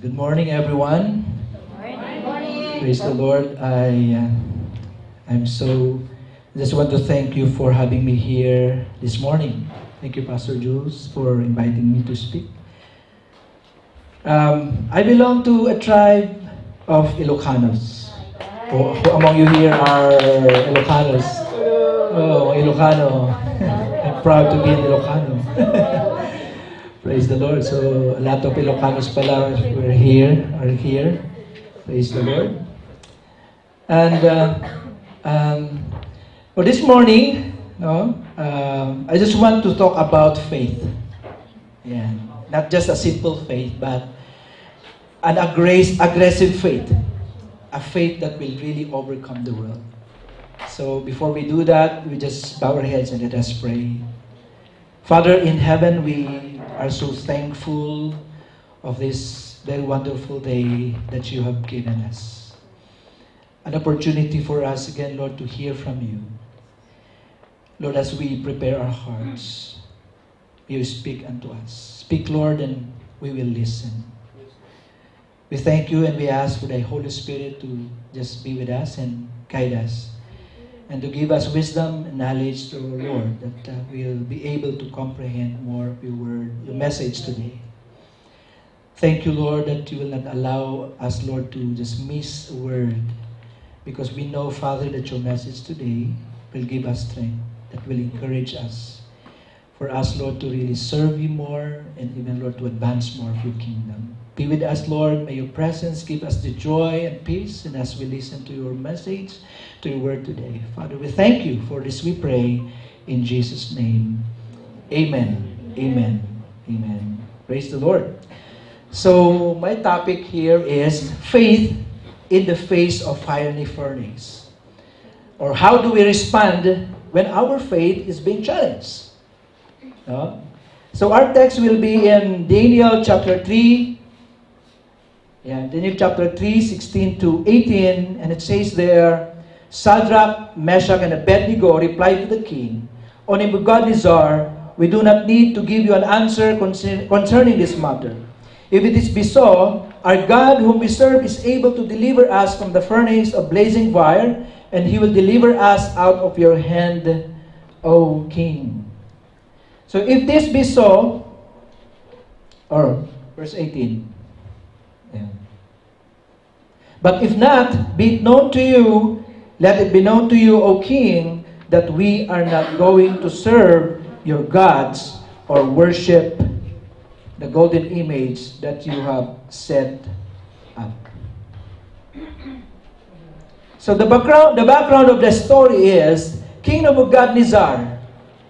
Good morning, everyone. Good morning. Praise the Lord. I uh, I'm so just want to thank you for having me here this morning. Thank you, Pastor Jules, for inviting me to speak. Um, I belong to a tribe of Ilocanos. Who among you here are Ilocanos? Oh, Ilocano. I'm proud to be an Ilocano. Praise the Lord. So a lot of Ilocanos pala were here, are here. Praise the Lord. And uh, um, for this morning, no, um, I just want to talk about faith. Yeah, not just a simple faith, but an aggress- aggressive faith, a faith that will really overcome the world. So before we do that, we just bow our heads and let us pray. Father in heaven, we are so thankful of this very wonderful day that you have given us. An opportunity for us again, Lord, to hear from you. Lord, as we prepare our hearts, you speak unto us. Speak, Lord, and we will listen. We thank you and we ask for the Holy Spirit to just be with us and guide us and to give us wisdom and knowledge, to Lord, that uh, we'll be able to comprehend more of your word, your message today. Thank you, Lord, that you will not allow us, Lord, to just miss a word because we know, Father, that your message today will give us strength, that will encourage us. For us, Lord, to really serve you more and even, Lord, to advance more of your kingdom. Be with us, Lord. May your presence give us the joy and peace. And as we listen to your message, to your word today, Father, we thank you for this, we pray in Jesus' name. Amen. Amen. Amen. Praise the Lord. So, my topic here is faith in the face of fiery furnace. Or how do we respond when our faith is being challenged? No? So, our text will be in Daniel chapter 3, yeah, Daniel chapter 3, 16 to 18, and it says there, Shadrach, Meshach, and Abednego replied to the king, O Nebuchadnezzar, we do not need to give you an answer concerning this matter. If it is be so, our God whom we serve is able to deliver us from the furnace of blazing fire, and he will deliver us out of your hand, O king. So if this be so, or verse 18, yeah. But if not, be it known to you, let it be known to you, O king, that we are not going to serve your gods or worship the golden image that you have set up. So the background, the background of the story is King Nebuchadnezzar.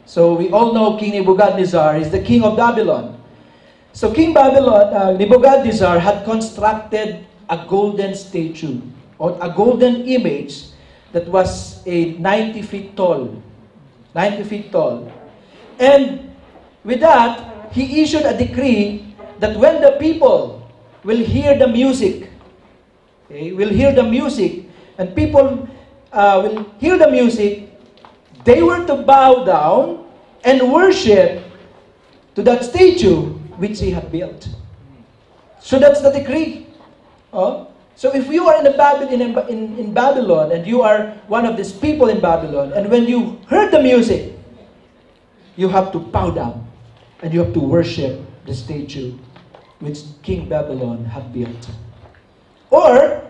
So we all know King Nebuchadnezzar is the king of Babylon. So King Babylon, uh, Nebuchadnezzar had constructed a golden statue or a golden image that was a 90 feet tall. 90 feet tall. And with that, he issued a decree that when the people will hear the music, okay, will hear the music, and people uh, will hear the music, they were to bow down and worship to that statue which he had built. So that's the decree. Oh? So if you are in, in, in, in Babylon and you are one of these people in Babylon, and when you heard the music, you have to bow down and you have to worship the statue which King Babylon had built. Or,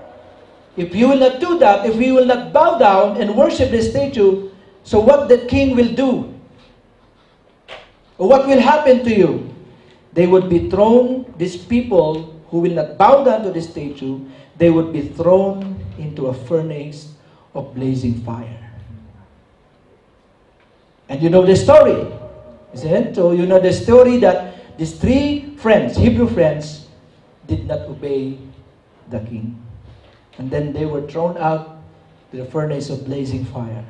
if you will not do that, if you will not bow down and worship the statue, so what the king will do? What will happen to you? They would be thrown, these people who will not bow down to the statue, they would be thrown into a furnace of blazing fire. And you know the story, isn't it? So you know the story that these three friends, Hebrew friends, did not obey the king. And then they were thrown out to the furnace of blazing fire.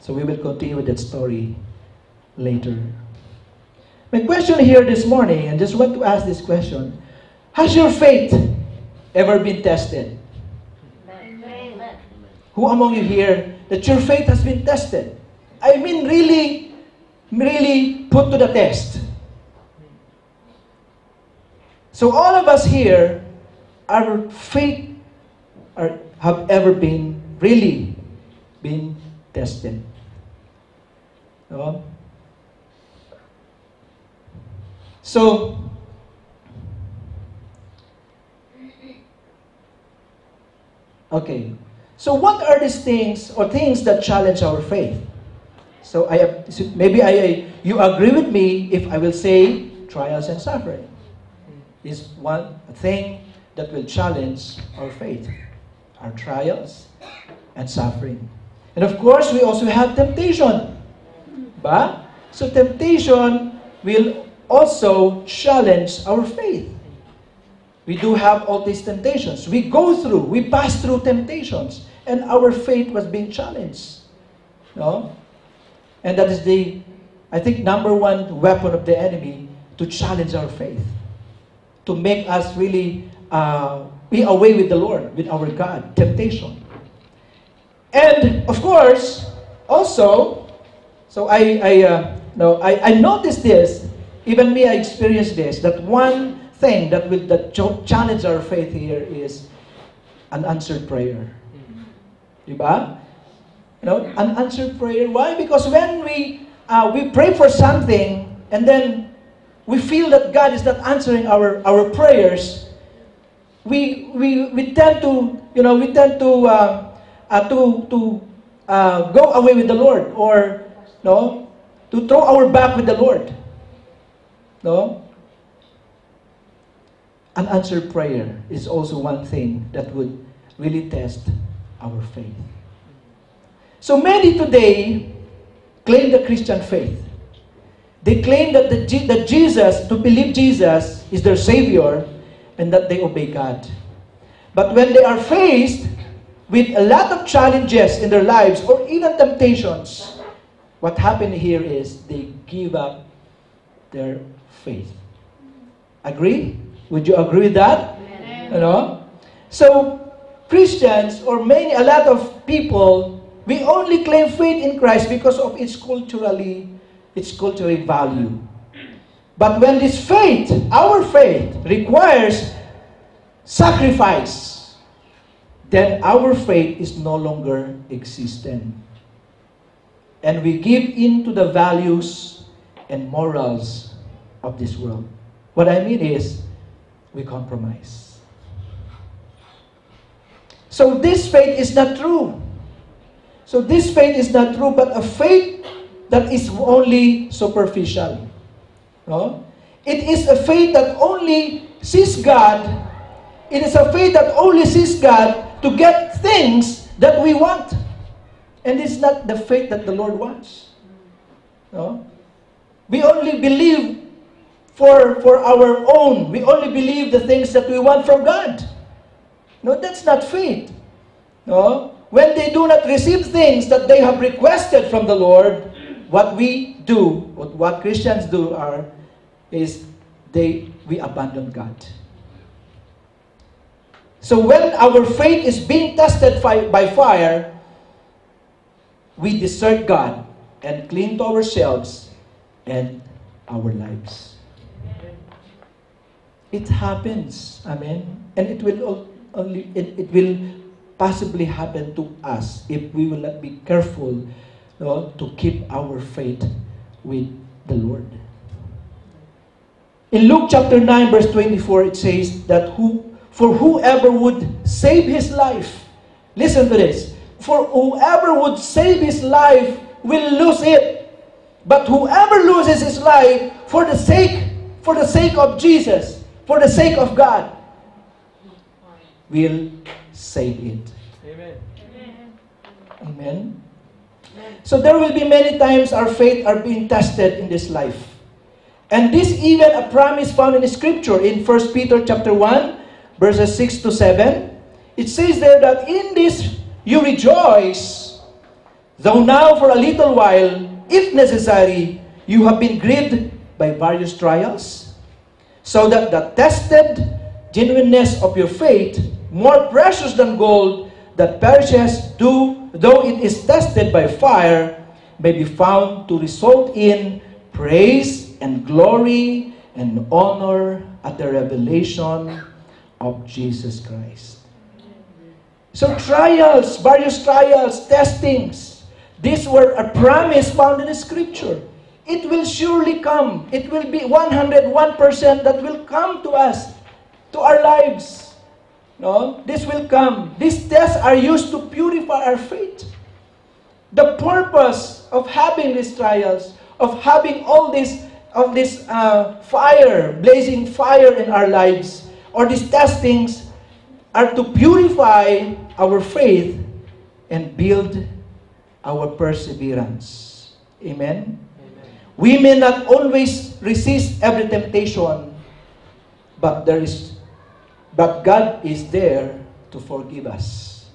So we will continue with that story later. My question here this morning, and just want to ask this question Has your faith ever been tested? Amen. Who among you here that your faith has been tested? I mean, really, really put to the test. So all of us here, our faith are, have ever been really been tested. No? So, okay. So what are these things or things that challenge our faith? So I maybe I you agree with me if I will say trials and suffering is one thing that will challenge our faith, our trials and suffering. And of course, we also have temptation. But so temptation will also challenge our faith. We do have all these temptations. We go through, we pass through temptations, and our faith was being challenged. No? And that is the, I think, number one weapon of the enemy to challenge our faith, to make us really uh, be away with the Lord, with our God, temptation. And of course, also, so I, I, uh, no, I, I noticed this, even me, I experienced this, that one thing that will that challenge our faith here is an answered prayer. Diba? You know, unanswered prayer. Why? Because when we uh, we pray for something and then we feel that God is not answering our, our prayers, we, we, we tend to, you know, we tend to, uh, uh, to, to uh, go away with the Lord or, no, to throw our back with the Lord. No? Unanswered prayer is also one thing that would really test our faith. So many today claim the Christian faith. They claim that, the, that Jesus, to believe Jesus is their Savior and that they obey God. But when they are faced with a lot of challenges in their lives or even temptations, what happened here is they give up their faith. Agree? Would you agree with that? You know? So Christians or many a lot of people we only claim faith in Christ because of its culturally, its cultural value. But when this faith, our faith, requires sacrifice, then our faith is no longer existent. And we give in to the values and morals of this world. What I mean is, we compromise. So this faith is not true. So this faith is not true, but a faith that is only superficial. No? It is a faith that only sees God. It is a faith that only sees God to get things that we want. And it's not the faith that the Lord wants. No? We only believe for, for our own. We only believe the things that we want from God. No, that's not faith. No? when they do not receive things that they have requested from the Lord, what we do, what, what Christians do are, is they we abandon God. So when our faith is being tested by, by fire, we desert God and cling to ourselves and our lives. It happens, amen. And it will only it, it will possibly happen to us if we will not be careful no, to keep our faith with the Lord. In Luke chapter 9, verse 24, it says that who, for whoever would save his life, listen to this, for whoever would save his life will lose it. But whoever loses his life for the sake, for the sake of Jesus, for the sake of God, will save it. Amen. Amen. So there will be many times our faith are being tested in this life. And this even a promise found in the scripture in 1 Peter chapter 1 verses 6 to 7. It says there that in this you rejoice, though now for a little while, if necessary, you have been grieved by various trials, so that the tested genuineness of your faith, more precious than gold that perishes, do, though it is tested by fire, may be found to result in praise and glory and honor at the revelation of Jesus Christ. So trials, various trials, testings, these were a promise found in the scripture. It will surely come. It will be 101% that will come to us, to our lives. No? This will come. These tests are used to purify our faith. The purpose of having these trials, of having all this of this uh, fire, blazing fire in our lives, or these testings, are to purify our faith and build our perseverance. Amen? We may not always resist every temptation, but there is but God is there to forgive us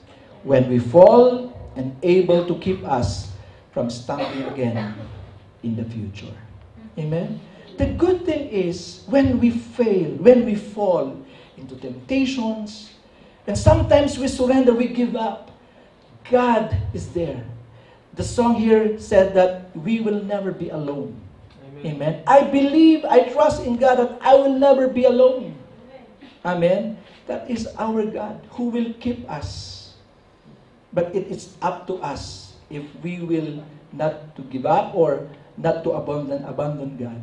when we fall and able to keep us from stumbling again in the future. Amen. The good thing is when we fail, when we fall into temptations, and sometimes we surrender, we give up. God is there. The song here said that we will never be alone. Amen. Amen. I believe, I trust in God that I will never be alone. Amen. That is our God who will keep us. But it is up to us if we will not to give up or not to abandon, abandon God.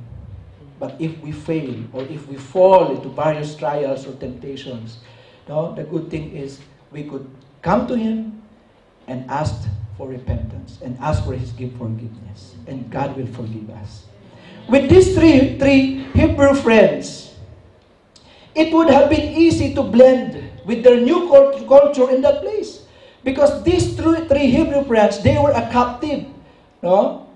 But if we fail or if we fall into various trials or temptations, no, the good thing is we could come to Him and ask for repentance and ask for His gift forgiveness. And God will forgive us. With these three, three Hebrew friends, it would have been easy to blend with their new culture in that place. Because these three, Hebrew friends, they were a captive. No?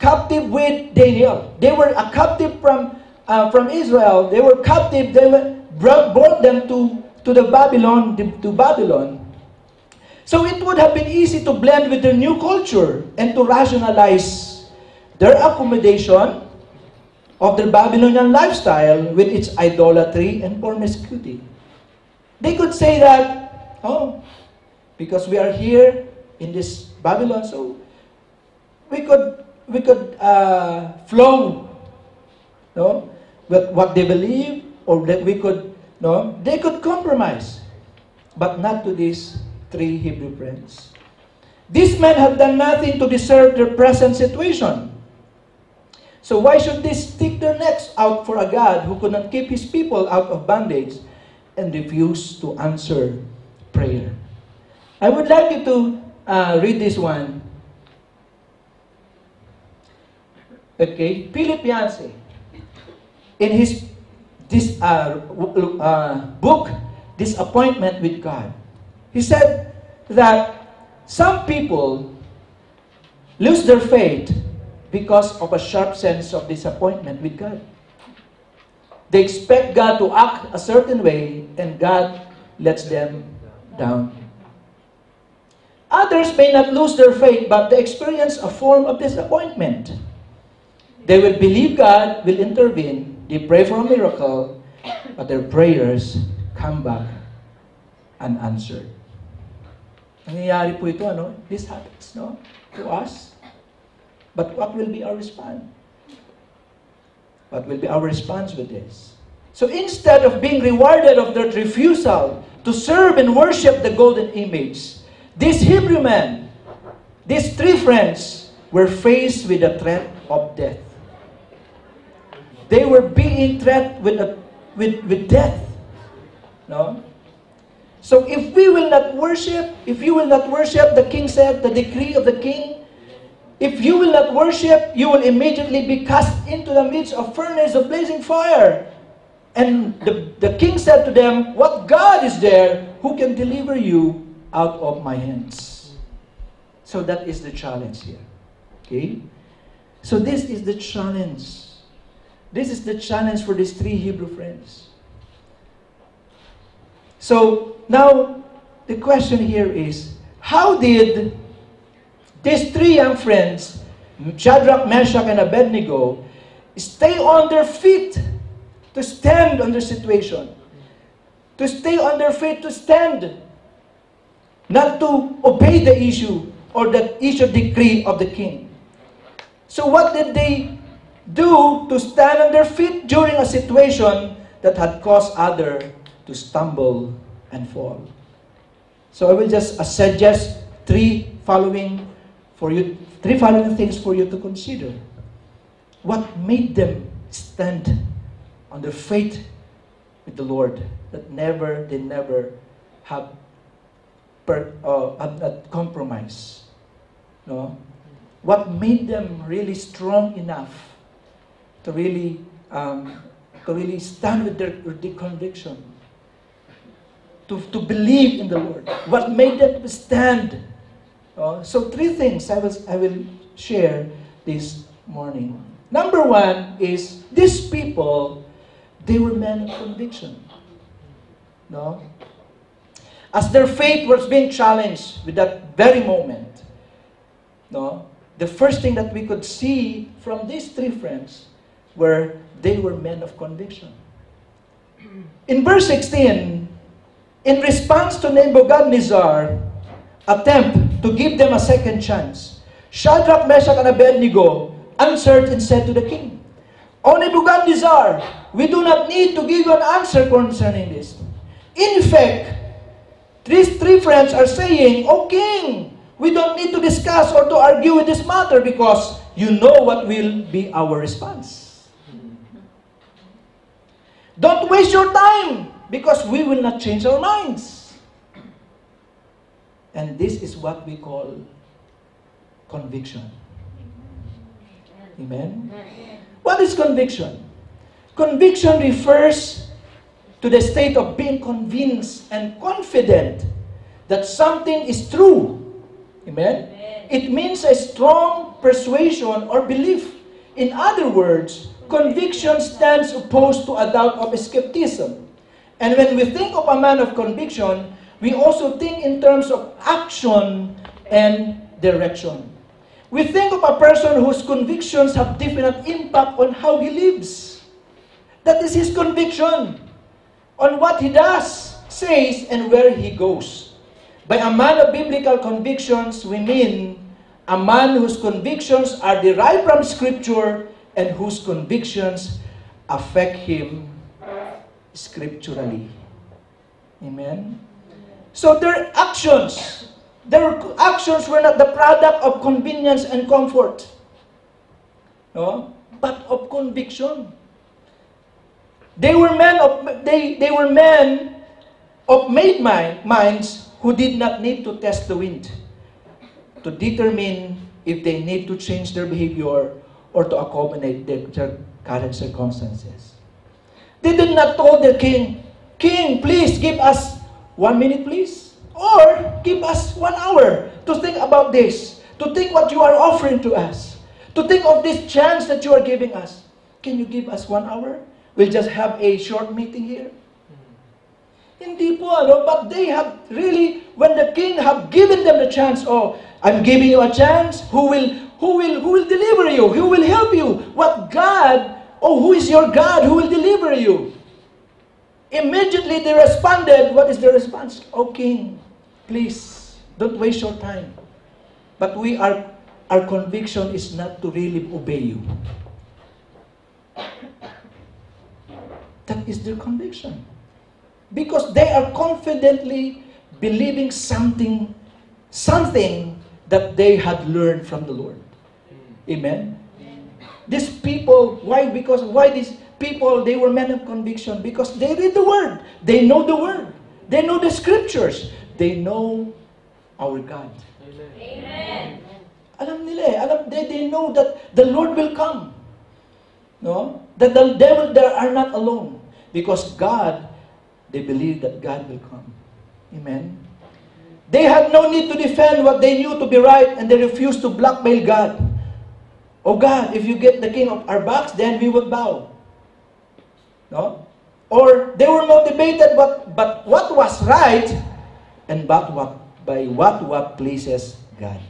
Captive with Daniel. They were a captive from, uh, from Israel. They were captive. They were, brought, brought them to, to the Babylon, to Babylon. So it would have been easy to blend with their new culture and to rationalize their accommodation of their Babylonian lifestyle with its idolatry and promiscuity. They could say that, oh, because we are here in this Babylon, so we could we could uh, flow, no, with what they believe, or that we could, no, they could compromise, but not to these three Hebrew friends. These men have done nothing to deserve their present situation. So why should they stick their necks out for a God who could not keep his people out of bondage and refuse to answer prayer? I would like you to uh, read this one. Okay, Philip Yancey, in his this uh, uh, book, Disappointment with God, he said that some people lose their faith because of a sharp sense of disappointment with God. They expect God to act a certain way, and God lets them down. Others may not lose their faith, but they experience a form of disappointment. They will believe God will intervene, they pray for a miracle, but their prayers come back unanswered. Nangyayari po ito, ano? This happens, no? To us. But what will be our response? What will be our response with this? So instead of being rewarded of their refusal to serve and worship the golden image, these Hebrew men, these three friends, were faced with the threat of death. They were being threatened with, a, with, with death. No? So if we will not worship, if you will not worship, the king said, the decree of the king, if you will not worship, you will immediately be cast into the midst of furnace of blazing fire. And the, the king said to them, What God is there who can deliver you out of my hands? So that is the challenge here. Okay? So this is the challenge. This is the challenge for these three Hebrew friends. So now the question here is how did these three young friends, Shadrach, Meshach, and Abednego, stay on their feet to stand on their situation, to stay on their feet to stand, not to obey the issue or the issue decree of the king. So what did they do to stand on their feet during a situation that had caused other to stumble and fall. So I will just uh, suggest three following for you, three following things for you to consider. What made them stand on their faith with the Lord that never, they never have, per, uh, have compromised. No? What made them really strong enough to really, um, to really stand with their, with their conviction? To, to believe in the Lord. What made them stand? Uh, so three things I will, I will share this morning. Number one is these people, they were men of conviction. No? As their faith was being challenged with that very moment, no? The first thing that we could see from these three friends were they were men of conviction. In verse 16, in response to Nebuchadnezzar attempt to give them a second chance, Shadrach, Meshach, and Abednego answered and said to the king, O Nebuchadnezzar, we do not need to give you an answer concerning this. In fact, these three friends are saying, O king, we don't need to discuss or to argue with this matter because you know what will be our response. Don't waste your time because we will not change our minds. And this is what we call conviction. Amen? What is conviction? Conviction refers to the state of being convinced and confident that something is true. Amen? It means a strong persuasion or belief. In other words, conviction stands opposed to a doubt of skepticism. And when we think of a man of conviction, we also think in terms of action and direction. We think of a person whose convictions have definite impact on how he lives. That is his conviction on what he does, says, and where he goes. By a man of biblical convictions, we mean a man whose convictions are derived from Scripture and whose convictions affect him scripturally. Amen? So their actions, their actions were not the product of convenience and comfort, no? but of conviction. They were men of they, they were men of made mind, minds who did not need to test the wind to determine if they need to change their behavior or to accommodate their, their current circumstances. They did not told the king, King, please give us one minute, please. Or give us one hour to think about this, to think what you are offering to us, to think of this chance that you are giving us. Can you give us one hour? We'll just have a short meeting here. Hindi po, ano, but they have really, when the king have given them the chance, oh, I'm giving you a chance, who will, who will, who will deliver you? Who will help you? What God, oh, who is your God who will deliver you? Immediately they responded, what is the response? Oh, king, please, don't waste your time. But we are, our conviction is not to really obey you. That is their conviction. Because they are confidently believing something, something that they had learned from the Lord. Amen. These people, why? Because why these people, they were men of conviction? Because they read the word. They know the word. They know the scriptures. They know our God. Amen. Alam nila eh. Alam, they, they know that the Lord will come. No? That the devil there are not alone. Because God, they believe that God will come. Amen? They had no need to defend what they knew to be right and they refused to blackmail God. Oh God, if you get the king of our backs, then we will bow. No? Or they were motivated but, but what was right and but what, by what what pleases God.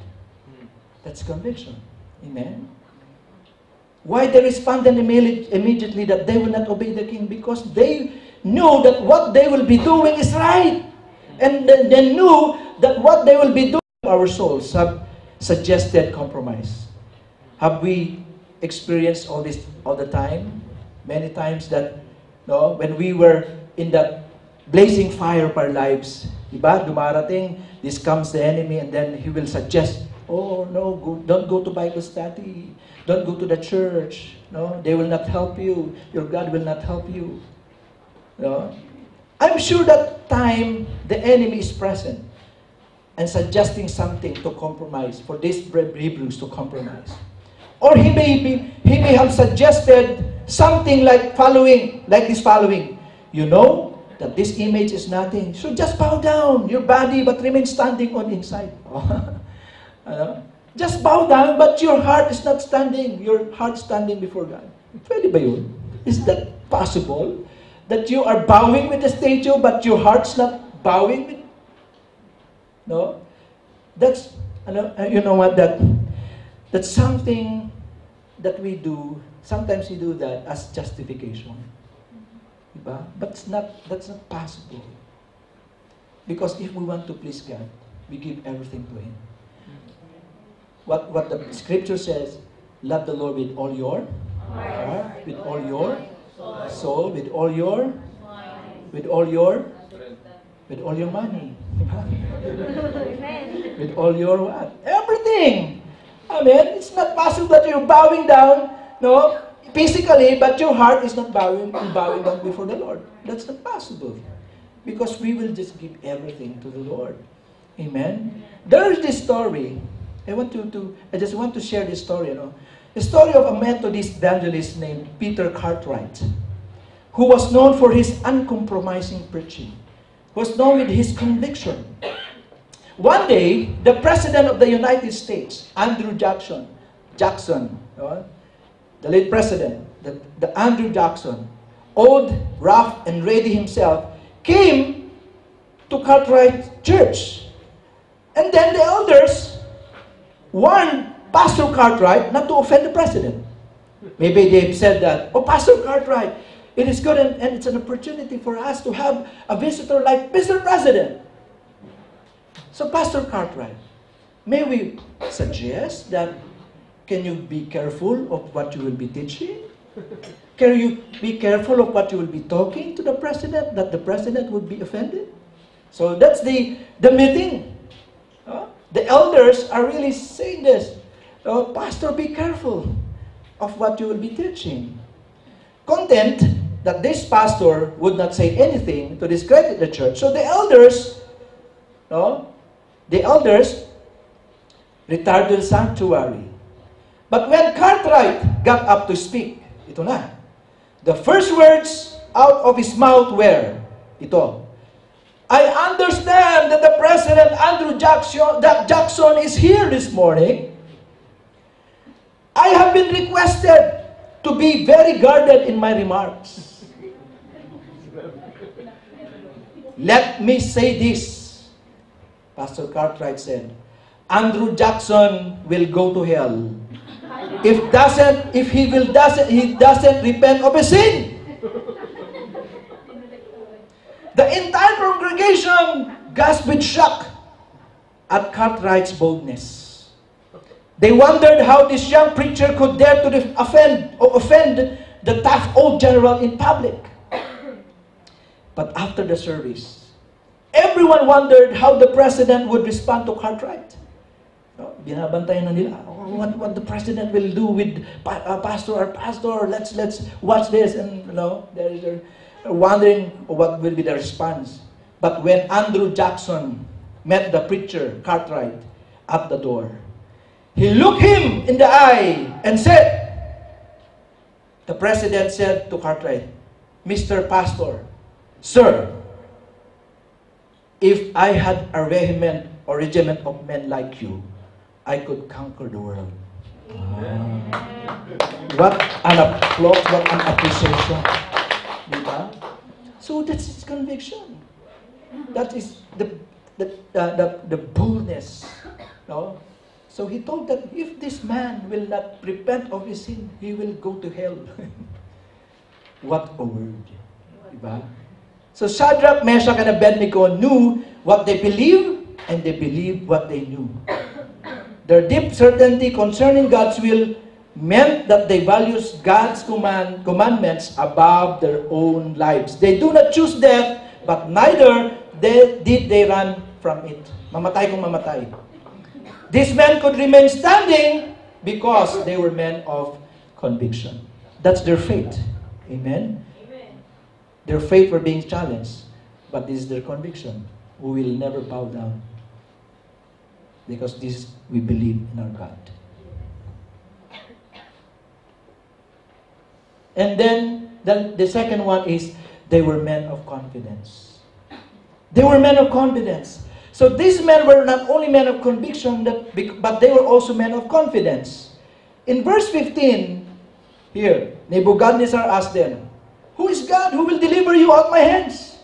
That's conviction. Amen? Why they responded immediately that they will not obey the king? Because they knew that what they will be doing is right. And then they knew that what they will be doing, our souls have suggested compromise. Have we experienced all this all the time? Many times that, no, when we were in that blazing fire of our lives, diba? Dumarating, this comes the enemy and then he will suggest, oh no, go, don't go to Bible study. Don't go to the church. No, they will not help you. Your God will not help you. No? I'm sure that time the enemy is present and suggesting something to compromise for these Hebrews to compromise. Or he may be, he may have suggested something like following, like this following. You know that this image is nothing. So just bow down your body but remain standing on inside. Just bow down, but your heart is not standing. Your heart standing before God. Is that possible? That you are bowing with the statue, but your heart's not bowing with... No? That's, uh, you know what, that, that's something that we do, sometimes we do that as justification. Diba? But it's not, that's not possible. Because if we want to please God, we give everything to Him what, what the scripture says, love the Lord with all your heart, with all your soul, with all your, with all your, with all your money. with all your what? Everything. Amen. It's not possible that you're bowing down, no, physically, but your heart is not bowing, bowing down before the Lord. That's not possible. Because we will just give everything to the Lord. Amen. There is this story I want to, to I just want to share this story, you know. The story of a Methodist evangelist named Peter Cartwright, who was known for his uncompromising preaching, was known with his conviction. One day, the President of the United States, Andrew Jackson, Jackson, the late President, the, the Andrew Jackson, old, rough, and ready himself, came to Cartwright Church. And then the elders warned Pastor Cartwright not to offend the president. Maybe they've said that, oh, Pastor Cartwright, it is good and, and it's an opportunity for us to have a visitor like Mr. President. So, Pastor Cartwright, may we suggest that can you be careful of what you will be teaching? Can you be careful of what you will be talking to the president, that the president would be offended? So that's the, the meeting. The elders are really saying this. Oh, Pastor, be careful of what you will be teaching. Content that this pastor would not say anything to discredit the church. So the elders, no, the elders retired to the sanctuary. But when Cartwright got up to speak, ito na, the first words out of his mouth were, ito, I understand that the President Andrew Jackson, that Jackson is here this morning. I have been requested to be very guarded in my remarks. Let me say this. Pastor Cartwright said, Andrew Jackson will go to hell. If doesn't, if he will doesn't, he doesn't repent of his sin. The entire congregation gasped with shock at Cartwright's boldness. They wondered how this young preacher could dare to offend or offend the tough old general in public. But after the service, everyone wondered how the president would respond to Cartwright. No, binabantayan na nila. Oh, what, what the president will do with uh, pastor or pastor, let's let's watch this and you know, there is a wondering what will be the response. But when Andrew Jackson met the preacher, Cartwright, at the door, he looked him in the eye and said, the president said to Cartwright, Mr. Pastor, Sir, if I had a regiment or regiment of men like you, I could conquer the world. What an applause, what an appreciation. So that's his conviction. That is the, the, uh, the, the boldness. No? So he told them, if this man will not repent of his sin, he will go to hell. what a word. So Shadrach, Meshach, and Abednego knew what they believed, and they believed what they knew. Their deep certainty concerning God's will meant that they value God's command, commandments above their own lives. They do not choose death, but neither they, did they run from it. Mamatay kung mamatay. These men could remain standing because they were men of conviction. That's their faith. Amen? Their faith were being challenged, but this is their conviction. We will never bow down because this we believe in our God. And then the, the second one is they were men of confidence. They were men of confidence. So these men were not only men of conviction, but they were also men of confidence. In verse 15, here, Nebuchadnezzar asked them, Who is God who will deliver you out of my hands?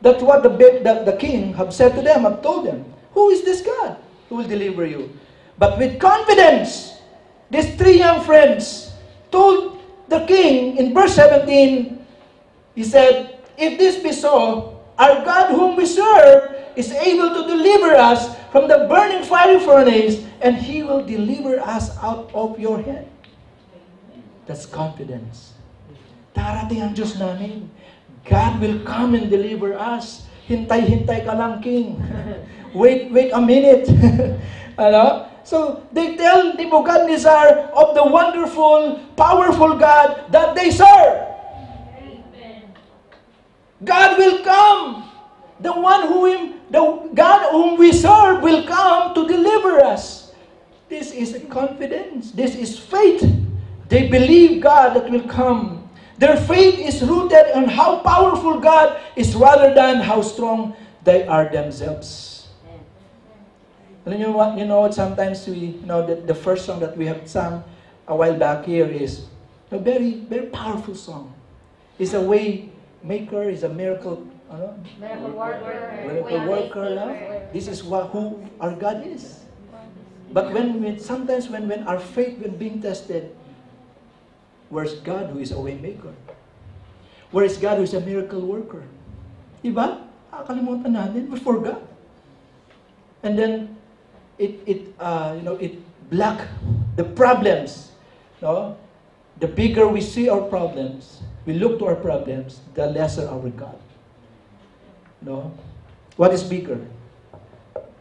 That's what the, the, the king have said to them, have told them. Who is this God who will deliver you? But with confidence, these three young friends told the king in verse 17, he said, If this be so, our God whom we serve is able to deliver us from the burning fiery furnace, and he will deliver us out of your hand. That's confidence. Darating ang Diyos namin. God will come and deliver us. Hintay-hintay ka lang, King. wait, wait a minute. ano? So, they tell Nebuchadnezzar of the wonderful, powerful God that they serve. God will come. The one whom the God whom we serve will come to deliver us. This is confidence. This is faith. They believe God that will come. Their faith is rooted on how powerful God is rather than how strong they are themselves. Alam niyo what, you know what, sometimes we, you know, that the first song that we have sung a while back here is a very, very powerful song. It's a way maker, is a miracle, ano? Miracle worker. miracle worker, no? This is what, who our God is. But when, when sometimes when, when our faith when being tested, where's God who is a way maker? Where is God who is a miracle worker? Diba? Nakakalimutan natin, we forgot. And then, it, it uh, you know, it block the problems. No? The bigger we see our problems, we look to our problems, the lesser our God. No? What is bigger?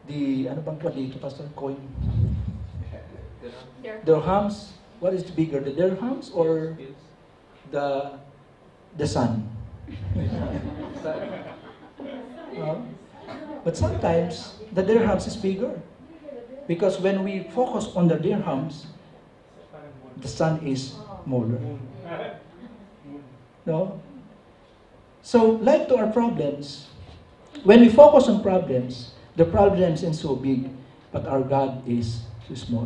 The, ano bang dito, Pastor? Coin? Dirhams? What is bigger, the dirhams or the the sun? No? But sometimes, the dirhams is bigger. Because when we focus on the dirhams, the sun is smaller. No? So, like to our problems, when we focus on problems, the problems is so big, but our God is too small.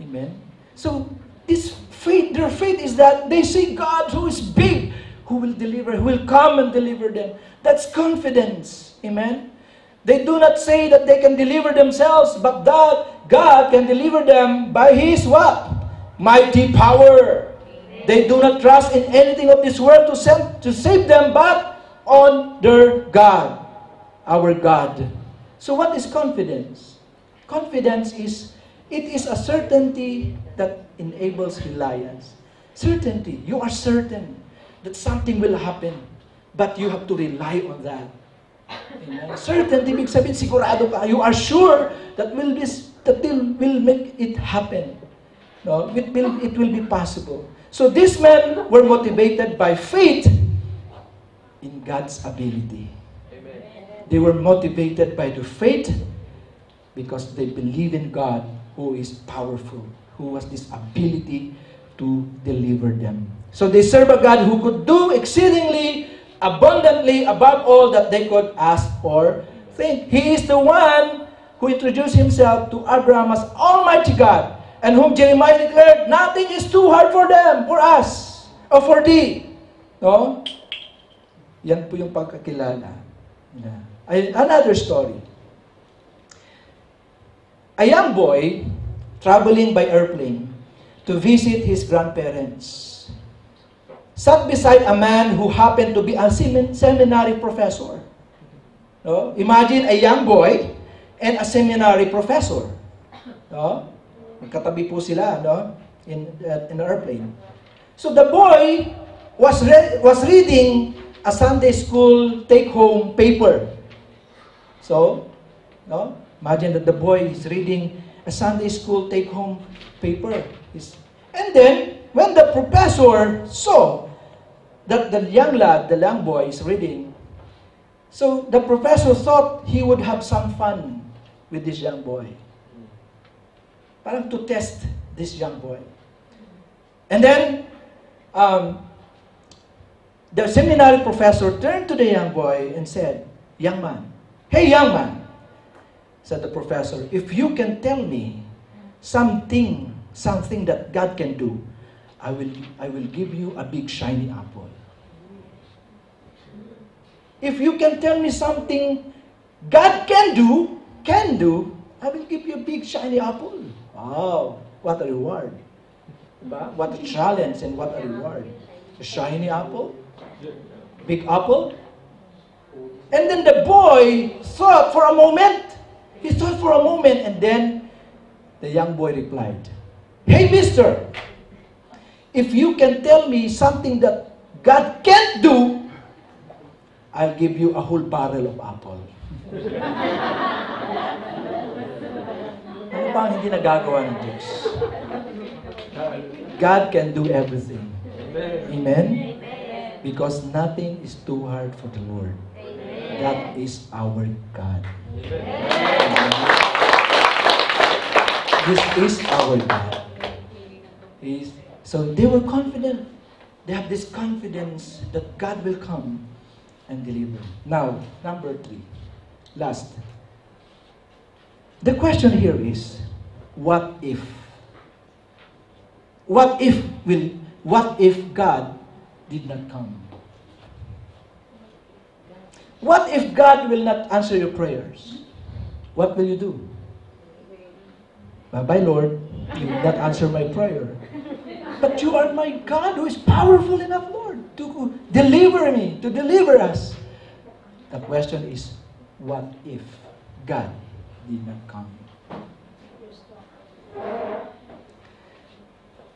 Amen. So, this faith, their faith is that they see God who is big, who will deliver, who will come and deliver them. That's confidence. Amen. They do not say that they can deliver themselves, but that God can deliver them by His what? Mighty power. They do not trust in anything of this world to save, to save them, but on their God, our God. So what is confidence? Confidence is, it is a certainty that enables reliance. Certainty. You are certain that something will happen, but you have to rely on that. Amen. Certainty, ibig sabihin, sigurado ka. You are sure that will be, that will, will make it happen. No? It will, it will be possible. So these men were motivated by faith in God's ability. They were motivated by the faith because they believe in God who is powerful, who has this ability to deliver them. So they serve a God who could do exceedingly abundantly above all that they could ask or think. He is the one who introduced himself to Abraham as Almighty God, and whom Jeremiah declared, nothing is too hard for them, for us, or for thee. No? Yan po yung pagkakilala. Yeah. Another story. A young boy traveling by airplane to visit his grandparents sat beside a man who happened to be a seminary professor. No? Imagine a young boy and a seminary professor. No? Magkatabi po sila, no? In, uh, in an airplane. So the boy was, re- was reading a Sunday school take-home paper. So, no? Imagine that the boy is reading a Sunday school take-home paper. And then, when the professor saw that the young lad, the young boy, is reading, so the professor thought he would have some fun with this young boy. Parang to test this young boy. And then, um, the seminary professor turned to the young boy and said, Young man, hey, young man, said the professor, if you can tell me something, something that God can do, I will, I will give you a big shiny apple. If you can tell me something God can do, can do, I will give you a big shiny apple. Wow, what a reward. What a challenge and what a reward. A shiny apple, big apple. And then the boy thought for a moment. He thought for a moment and then the young boy replied, Hey, mister, if you can tell me something that God can't do, I'll give you a whole barrel of apple. ano ba ang hindi nagagawa ng Diyos? God can do everything. Amen? Because nothing is too hard for the Lord. That is our God. This is our God. Is so they were confident. They have this confidence that God will come and deliver. Now, number three, last. The question here is, what if? What if will what if God did not come? What if God will not answer your prayers? What will you do? Bye bye, Lord. You will not answer my prayer. But you are my God who is powerful enough, Lord, to deliver me, to deliver us. The question is, what if God did not come?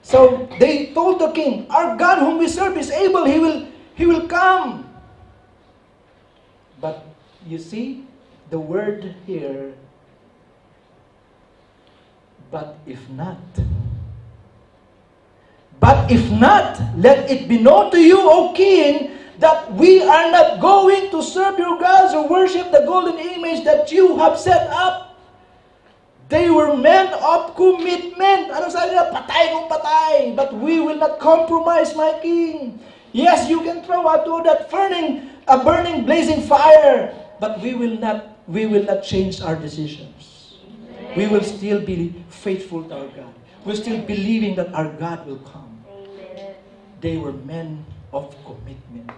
So they told the king, Our God whom we serve is able, he will, he will come. You see, the word here, but if not. But if not, let it be known to you, O king, that we are not going to serve your gods or worship the golden image that you have set up. They were men of commitment. Ano sabi nila? Patay kung patay. But we will not compromise, my king. Yes, you can throw out to that burning, a burning, blazing fire. But we will not, we will not change our decisions. We will still be faithful to our God. We're still believing that our God will come. They were men of commitment.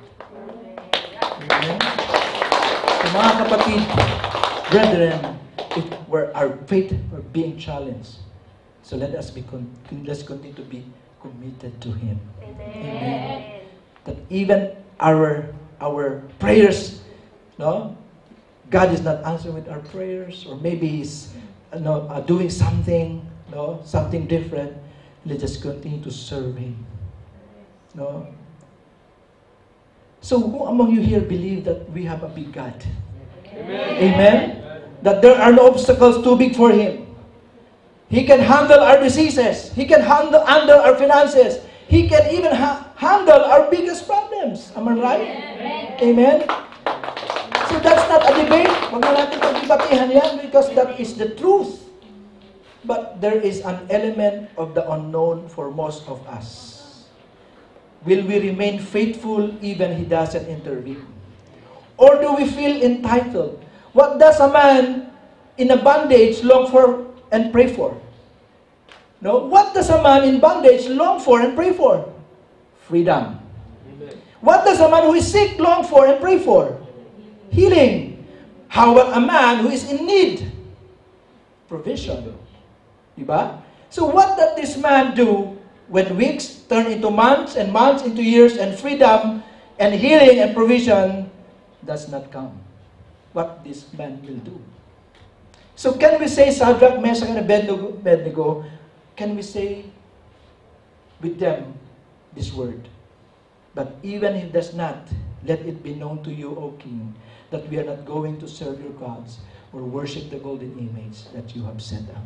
Amen? So mga kapatid, brethren, if we're, our faith were being challenged, so let us be con- let's continue to be committed to Him. Amen. That even our our prayers, no, God is not answering with our prayers, or maybe He's uh, no, uh, doing something, no, something different. Let us continue to serve Him. No. So who among you here believe that we have a big God? Amen. That there are no obstacles too big for Him. He can handle our diseases. He can handle, handle our finances. He can even ha- handle our biggest problems. Am I right? Amen. So that's not a debate. Huwag na natin pagdibatihan yan because that is the truth. But there is an element of the unknown for most of us. Will we remain faithful even He doesn't intervene? Or do we feel entitled? What does a man in a bondage long for and pray for? No? What does a man in bondage long for and pray for? Freedom. What does a man who is sick long for and pray for? Healing. How about a man who is in need? Provision. Diba? So what does this man do when weeks turn into months and months into years and freedom and healing and provision does not come? What this man will do? So can we say Shadrach, Meshach, and Abednego, can we say with them this word? But even if does not, let it be known to you, O King, that we are not going to serve your gods or worship the golden image that you have set up.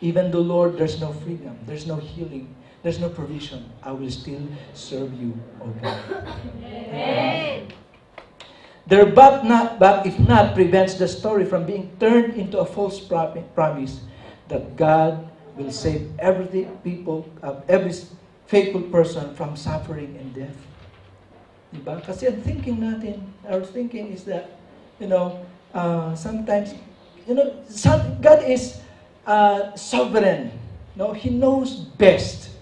Even though, Lord, there's no freedom, there's no healing, there's no provision, I will still serve you, O God. Amen. Their but not, but if not, prevents the story from being turned into a false promise that God will save every people, uh, every faithful person from suffering and death. Diba? Kasi ang thinking natin, our thinking is that, you know, uh, sometimes, you know, some, God is uh, sovereign. No, He knows best.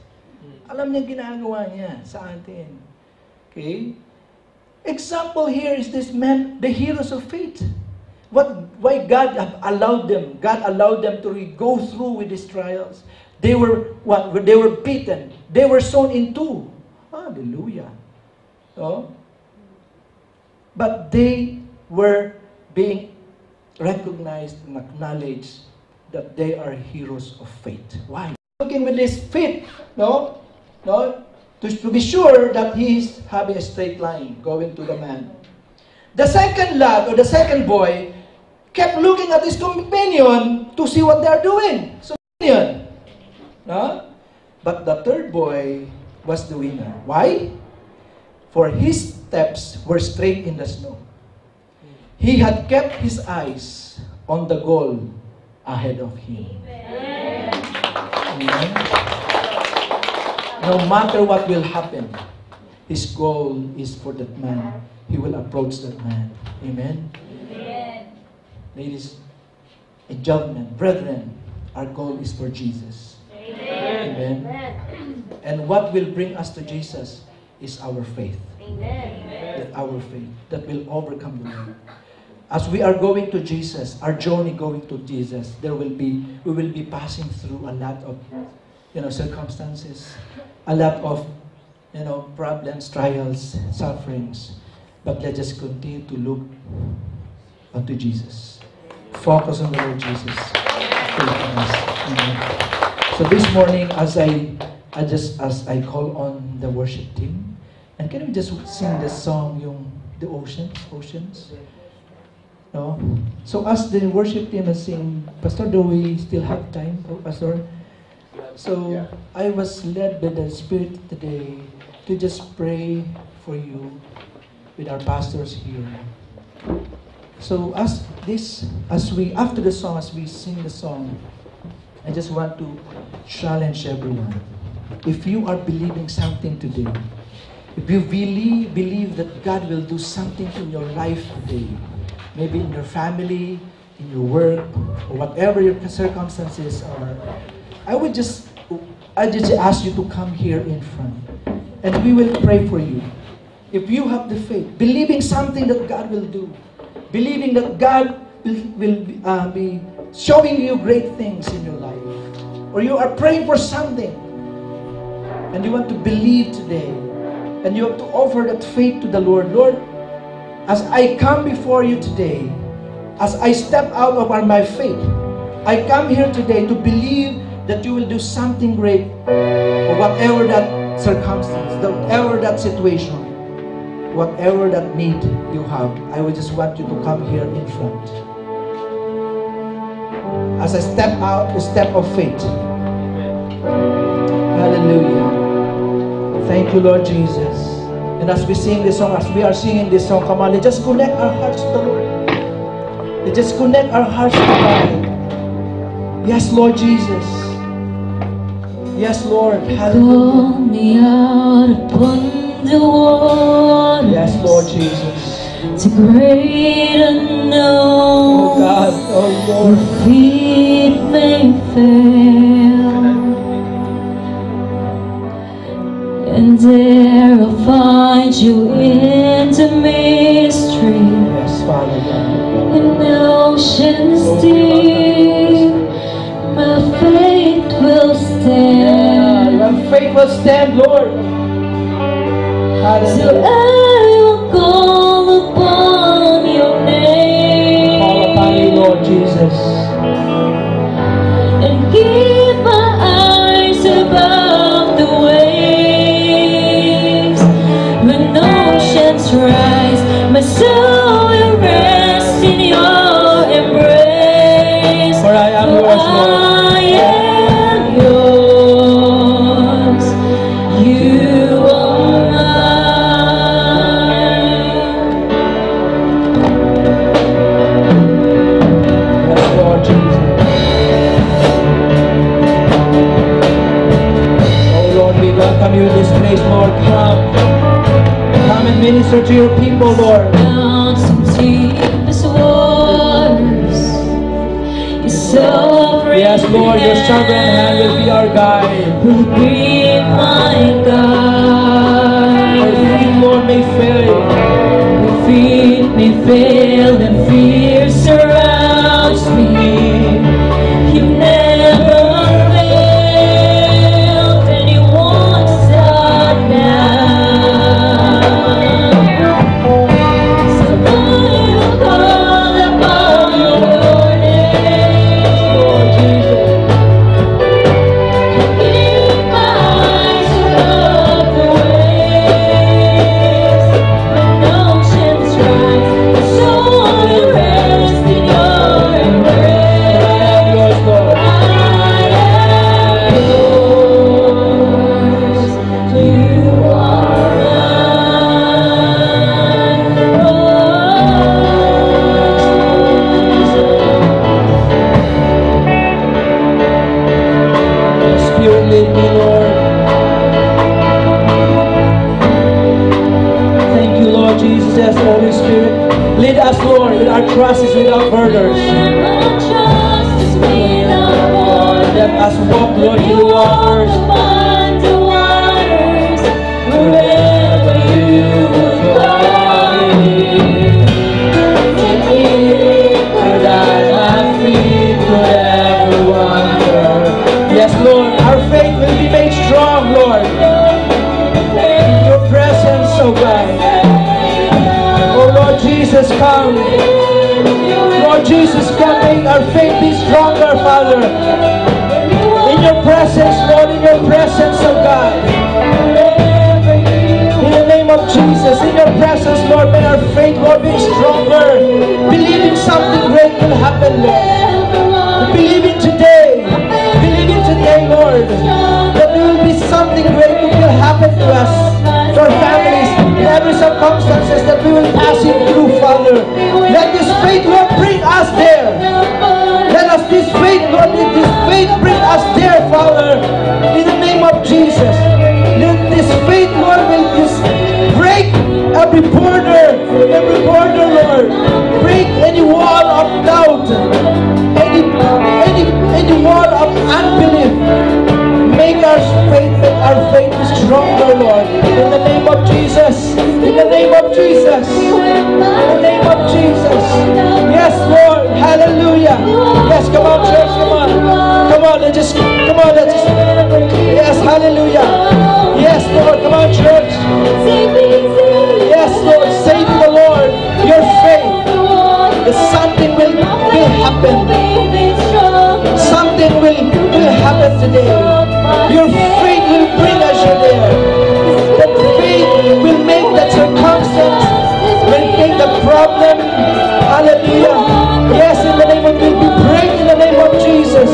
Alam niya ginagawa niya sa atin. Okay? Example here is this man, the heroes of faith. What, why God allowed them? God allowed them to go through with these trials. They were what? They were beaten. They were sown in two. Hallelujah. Oh? But they were being recognized and acknowledged that they are heroes of faith. Why? Looking with this faith, no, no, to, to be sure that he is having a straight line going to the man. The second lad or the second boy kept looking at his companion to see what they are doing. So, yun. No? But the third boy was the winner. Why? For his steps were straight in the snow. He had kept his eyes on the goal ahead of him. Amen. No matter what will happen, his goal is for that man. He will approach that man. Amen. Amen. Ladies and gentlemen, brethren, our goal is for Jesus. Amen. Amen. And what will bring us to Jesus is our faith. Amen. It's our faith that will overcome the world. As we are going to Jesus, our journey going to Jesus, there will be we will be passing through a lot of you know circumstances, a lot of you know problems, trials, sufferings. But let us continue to look unto Jesus. Focus on the Lord Jesus. Amen. So this morning, as I, I just as I call on the worship team, and can we just sing the song, yung the oceans, oceans? No. So as the worship team is sing, Pastor, do we still have time, oh, Pastor? So I was led by the Spirit today to just pray for you with our pastors here. So as this, as we after the song, as we sing the song, I just want to challenge everyone. If you are believing something today, if you really believe that God will do something in your life today, maybe in your family, in your work, or whatever your circumstances are, I would just, I just ask you to come here in front, and we will pray for you. If you have the faith, believing something that God will do, believing that God will, will uh, be showing you great things in your life, or you are praying for something, and you want to believe today, and you have to offer that faith to the Lord. Lord, as I come before you today, as I step out of my faith, I come here today to believe that you will do something great for whatever that circumstance, whatever that situation, whatever that need you have. I would just want you to come here in front. As I step out, a step of faith. Hallelujah. Thank you, Lord Jesus. And as we sing this song, as we are singing this song, come on, let's just connect our hearts to the Lord. Let's just connect our hearts to God. Yes, Lord Jesus. Yes, Lord. Hallelujah. Call me out upon the waters Yes, Lord Jesus. to great unknown. Oh God, oh Your Lord. feet may fail, and there I'll find you in the mystery. Yes, Father In the ocean's deep, my faith will Yeah, stand. your faith will stand, Lord. So Hallelujah. I welcome you this place, Lord. Come. Come and minister to your people, Lord. Yes, Lord, your sovereign hand will be our guide. Will be my guide. Our feet, Lord, may fail. Our feet may fail and fear surrounds me. Herzlichen Dank. today. Your faith will bring us you there. That faith will make the circumstance, will make the problem. Hallelujah. Yes, in the name of God, we pray in the name of Jesus.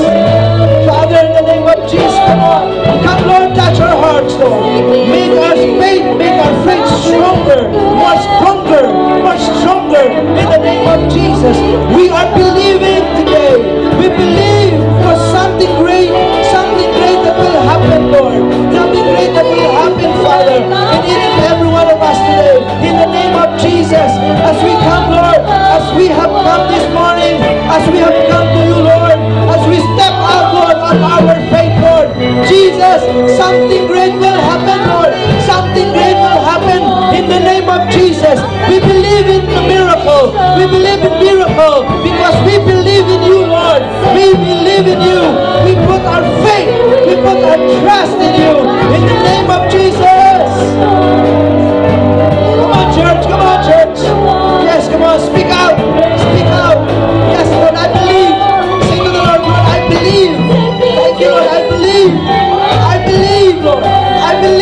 Father, in the name of Jesus, come on. Come, Lord, touch our hearts, Lord. Make our faith, make our faith stronger, more stronger, more stronger. In the name of Jesus, we are believing today. We believe. we have come to you, Lord, as we step out, Lord, on our faith, Lord. Jesus, something great will happen, Lord. Something great will happen in the name of Jesus. We believe in the miracle. We believe in miracle because we believe in you, Lord. We believe in you. We put our faith, we put our trust in you. In the name of Jesus. Come on, church. Come on, church. Yes, come on. Speak out.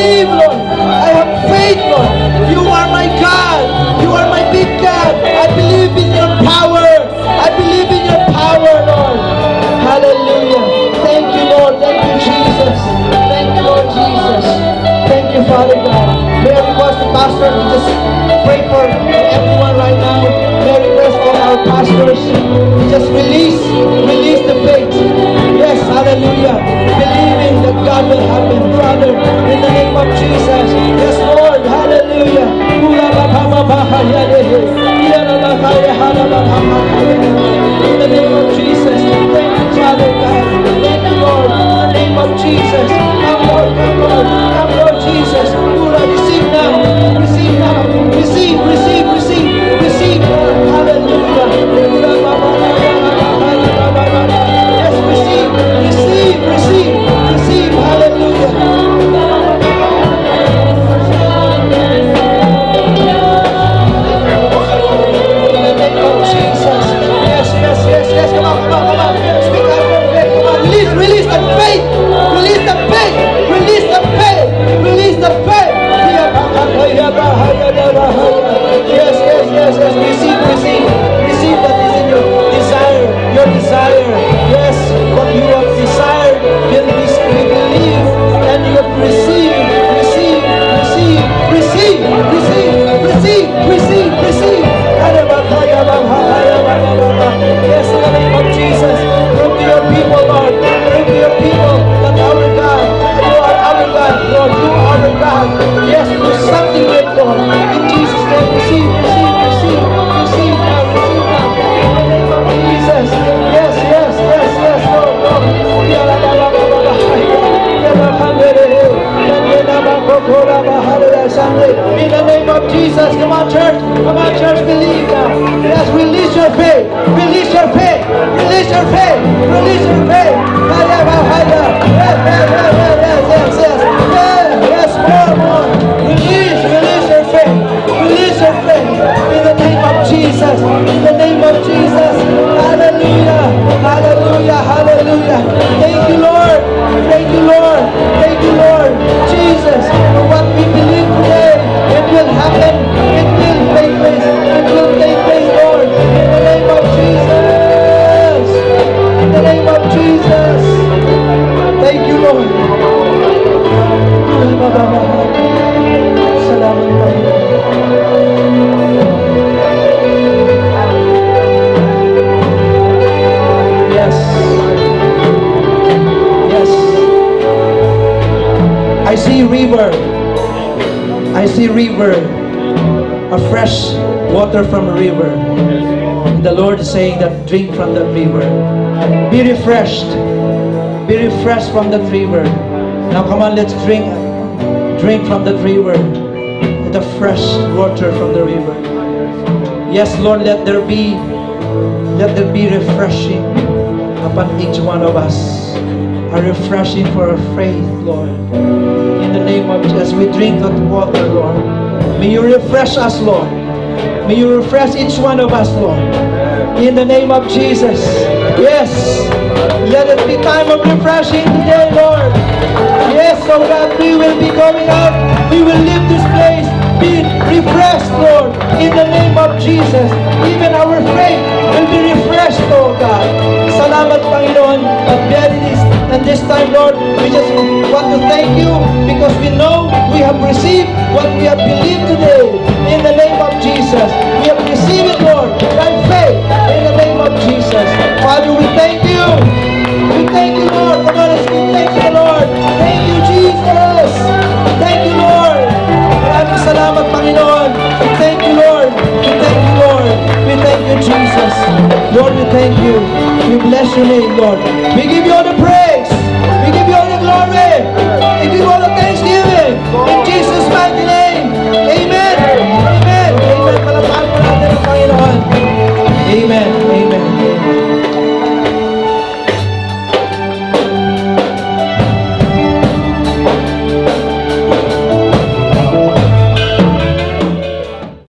believe, Lord. I have faith, Lord. You are my God. You are my big God. I believe in your power. I believe in your power, Lord. Hallelujah. Thank you, Lord. Thank you, Jesus. Thank you, Lord Jesus. Thank you, Father God. May I request the pastor to just pray for everyone right now. May I request all our pastors to just release, release the faith. Yes, hallelujah. Believe in that God will happen. Father, in the name of Jesus. Yes, Lord, hallelujah. In the name of Jesus. Thank you, Father God. Lord. In the name of Jesus. Come, Lord, come, Lord. Come, Lord Jesus. Lord, receive now. Receive now. Receive, receive. Of Jesus, prove to your people, Lord, prove to your people that our God, you are our God, Lord, you are our God. Yes, do something great, Lord. In Jesus' name, receive, receive, receive, receive now, receive now. In the name of Jesus. Yes, yes, yes, yes, Lord. In the name of Jesus, come on, church, come on, church, believe now. Yes, release your faith, release release your faith, release your faith. Yes, yes, yes, yes, yes, yes, yes, more, more. Release, release your faith, release your faith. In the name of Jesus, in the name of Jesus. Hallelujah, hallelujah, hallelujah. Thank you, Lord. Thank you, Lord. River. I see river. A fresh water from a river. And the Lord is saying that drink from that river. Be refreshed. Be refreshed from that river. Now come on, let's drink. Drink from that river. The fresh water from the river. Yes, Lord, let there be let there be refreshing upon each one of us. A refreshing for our faith, Lord. Name of Jesus, we drink that water, Lord. May you refresh us, Lord. May you refresh each one of us, Lord. In the name of Jesus. Yes. Let it be time of refreshing today, Lord. Yes, so God, we will be going out. We will leave this place. Be refreshed, Lord. In the name of Jesus. Even our faith will be refreshed, oh God. Salamat, Panginoon. At this, and this time, Lord, we just want to thank you because we know we have received what we have believed today. In the name of Jesus. We have received it, Lord, by faith. In the name of Jesus. Father, we thank you. We thank you, Lord. Let's give thanks to the Lord. Thank you, Jesus. Thank you, Lord. Maraming salamat, Panginoon. We thank you, Lord. We thank you, Lord. We thank you, Jesus. Lord, we thank you. We bless your name, Lord. We give you all the praise. Amen.